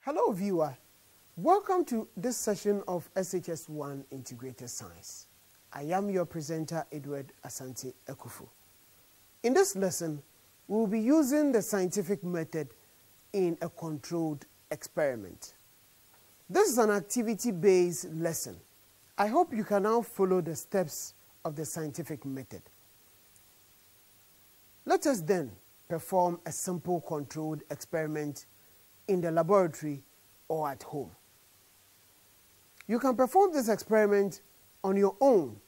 Hello viewer, welcome to this session of SHS1 Integrated Science. I am your presenter Edward Asante Ekufu. In this lesson, we will be using the scientific method in a controlled experiment. This is an activity-based lesson. I hope you can now follow the steps of the scientific method. Let us then perform a simple controlled experiment in the laboratory or at home. You can perform this experiment on your own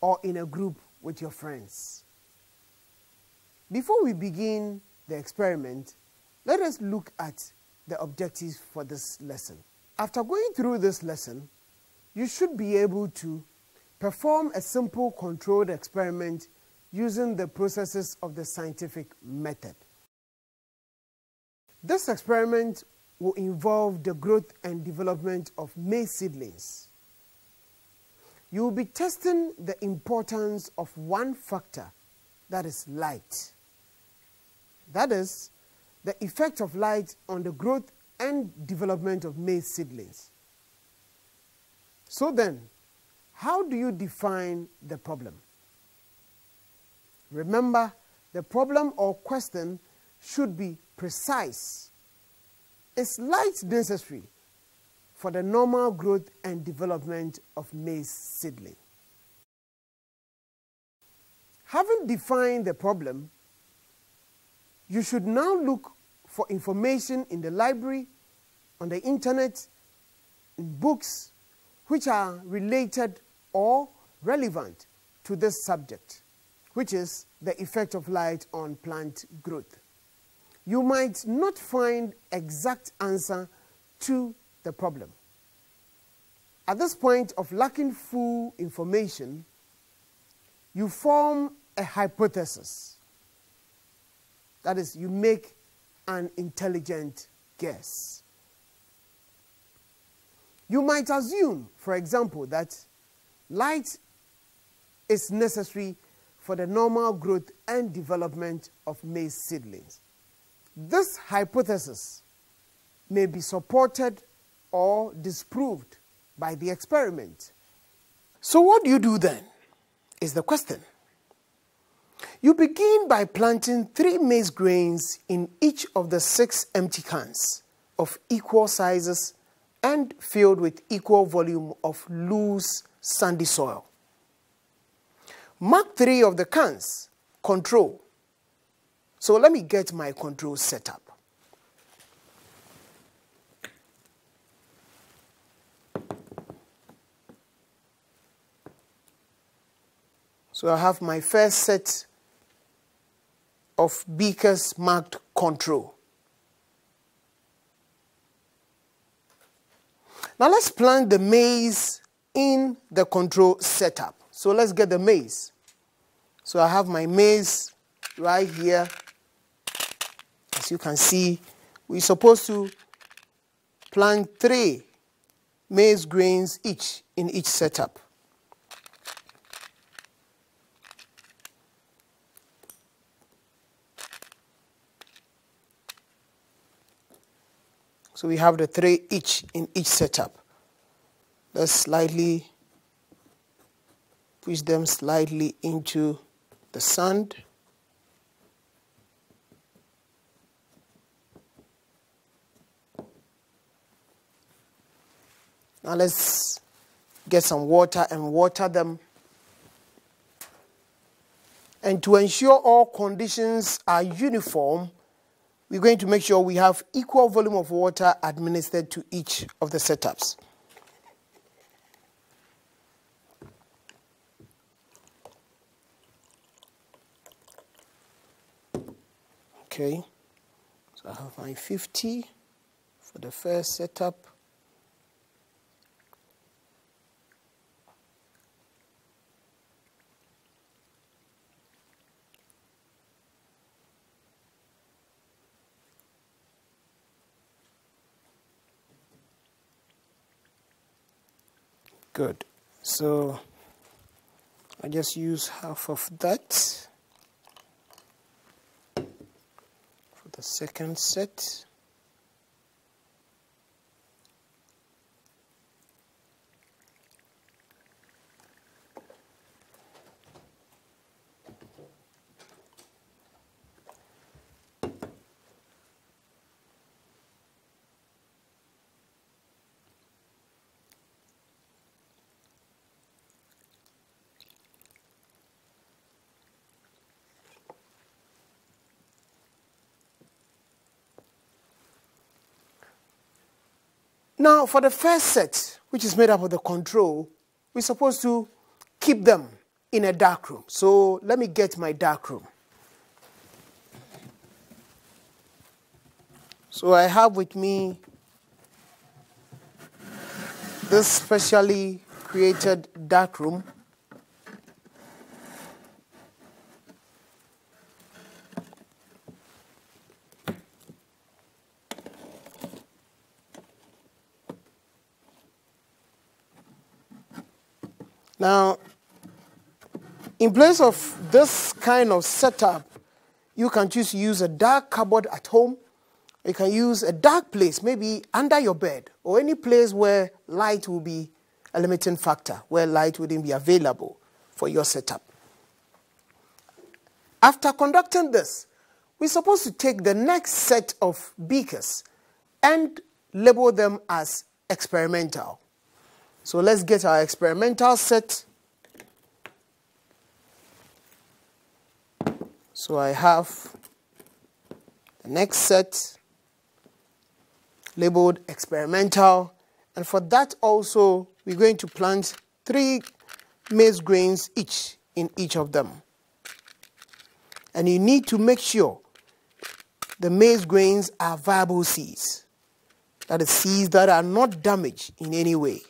or in a group with your friends. Before we begin the experiment, let us look at the objectives for this lesson. After going through this lesson, you should be able to perform a simple controlled experiment using the processes of the scientific method. This experiment will involve the growth and development of maize seedlings. You will be testing the importance of one factor, that is light. That is, the effect of light on the growth and development of maize seedlings. So then, how do you define the problem? Remember, the problem or question should be precise. Is light necessary for the normal growth and development of maize seedling? Having defined the problem, you should now look for information in the library, on the internet, in books which are related or relevant to this subject, which is the effect of light on plant growth. You might not find exact answer to the problem. At this point of lacking full information, you form a hypothesis. That is, you make an intelligent guess. You might assume, for example, that light is necessary for the normal growth and development of maize seedlings. This hypothesis may be supported or disproved by the experiment. So, what do you do then? Is the question. You begin by planting three maize grains in each of the six empty cans of equal sizes and filled with equal volume of loose sandy soil. Mark three of the cans, control. So let me get my control set up. So I have my first set of beakers marked control. Now let's plant the maize in the control setup. So let's get the maize. So I have my maize right here. As you can see, we're supposed to plant three maize grains each in each setup. So we have the three each in each setup. Let's slightly push them slightly into the sand. Now let's get some water and water them. And to ensure all conditions are uniform, we're going to make sure we have equal volume of water administered to each of the setups. Okay, so I have my 50 for the first setup. Good. So I just use half of that. the second set. Now, for the first set, which is made up of the control, we're supposed to keep them in a dark room. So let me get my dark room. So I have with me this specially created dark room Now, in place of this kind of setup, you can choose to use a dark cupboard at home. You can use a dark place, maybe under your bed, or any place where light will be a limiting factor, where light wouldn't be available for your setup. After conducting this, we're supposed to take the next set of beakers and label them as experimental. So let's get our experimental set. So I have the next set labeled experimental. And for that also, we're going to plant three maize grains each in each of them. And you need to make sure the maize grains are viable seeds. That is seeds that are not damaged in any way.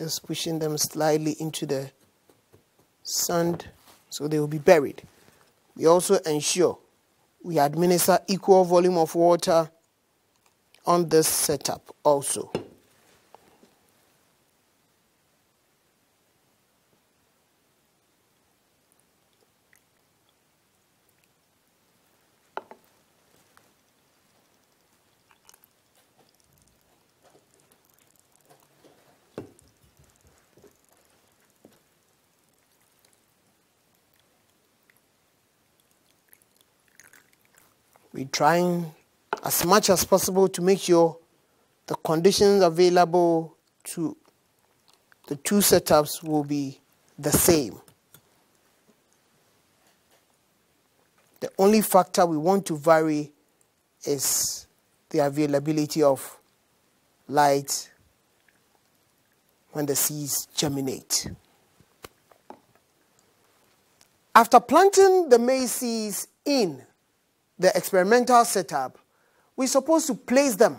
Just pushing them slightly into the sand so they will be buried. We also ensure we administer equal volume of water on this setup also. We're trying as much as possible to make sure the conditions available to the two setups will be the same. The only factor we want to vary is the availability of light when the seeds germinate. After planting the maize seeds in the experimental setup, we're supposed to place them,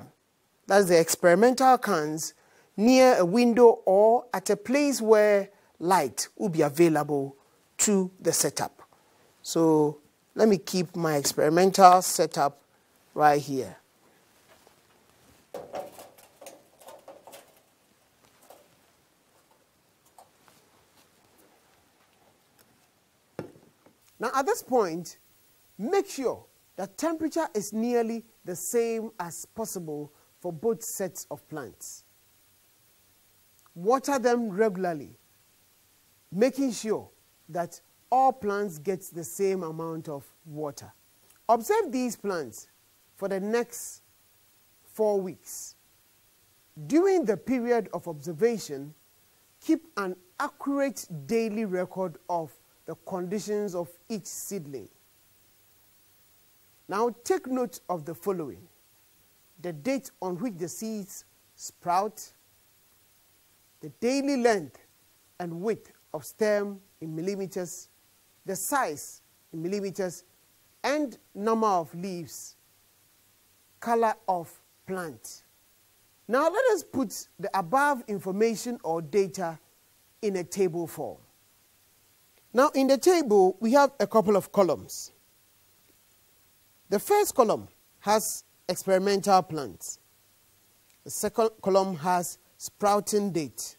that's the experimental cans, near a window or at a place where light will be available to the setup. So let me keep my experimental setup right here. Now at this point, make sure the temperature is nearly the same as possible for both sets of plants. Water them regularly, making sure that all plants get the same amount of water. Observe these plants for the next four weeks. During the period of observation, keep an accurate daily record of the conditions of each seedling. Now take note of the following. The date on which the seeds sprout, the daily length and width of stem in millimeters, the size in millimeters, and number of leaves, color of plant. Now let us put the above information or data in a table form. Now in the table, we have a couple of columns. The first column has experimental plants. The second column has sprouting date.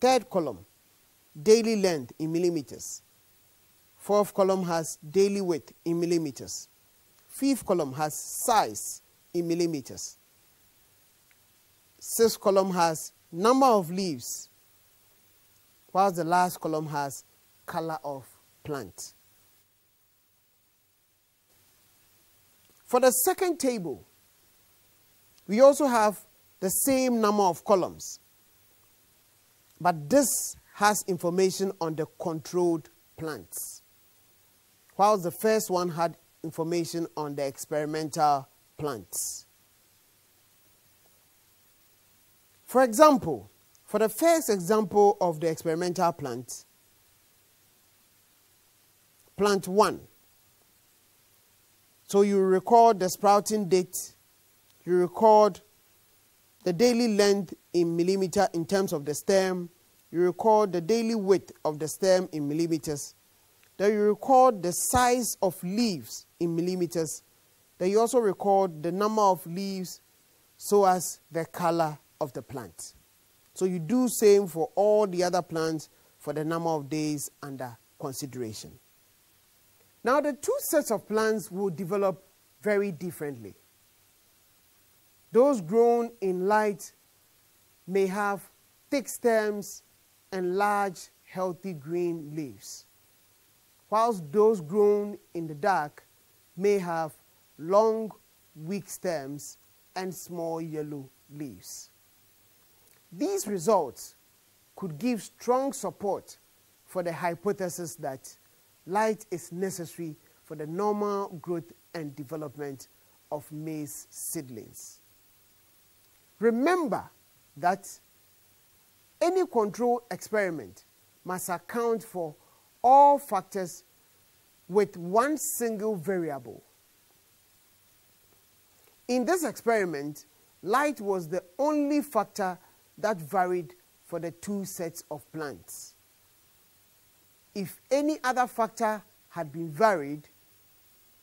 Third column, daily length in millimeters. Fourth column has daily weight in millimeters. Fifth column has size in millimeters. Sixth column has number of leaves, whilst the last column has color of plant. For the second table, we also have the same number of columns, but this has information on the controlled plants, while the first one had information on the experimental plants. For example, for the first example of the experimental plant, plant 1. So you record the sprouting date, you record the daily length in millimeter in terms of the stem, you record the daily width of the stem in millimeters, then you record the size of leaves in millimeters, then you also record the number of leaves so as the color of the plant. So you do same for all the other plants for the number of days under consideration. Now the two sets of plants will develop very differently. Those grown in light may have thick stems and large healthy green leaves, whilst those grown in the dark may have long weak stems and small yellow leaves. These results could give strong support for the hypothesis that light is necessary for the normal growth and development of maize seedlings. Remember that any control experiment must account for all factors with one single variable. In this experiment, light was the only factor that varied for the two sets of plants. If any other factor had been varied,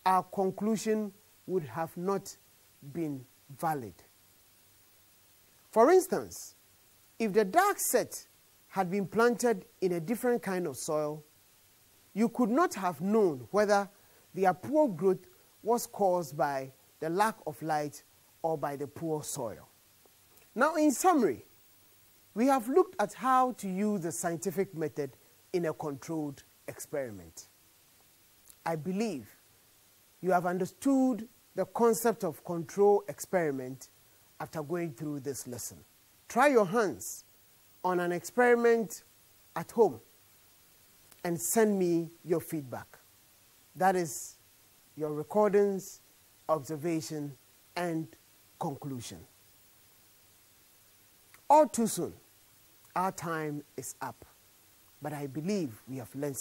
our conclusion would have not been valid. For instance, if the dark set had been planted in a different kind of soil, you could not have known whether their poor growth was caused by the lack of light or by the poor soil. Now, in summary, we have looked at how to use the scientific method in a controlled experiment. I believe you have understood the concept of control experiment after going through this lesson. Try your hands on an experiment at home and send me your feedback. That is your recordings, observation, and conclusion. All too soon, our time is up, but I believe we have learned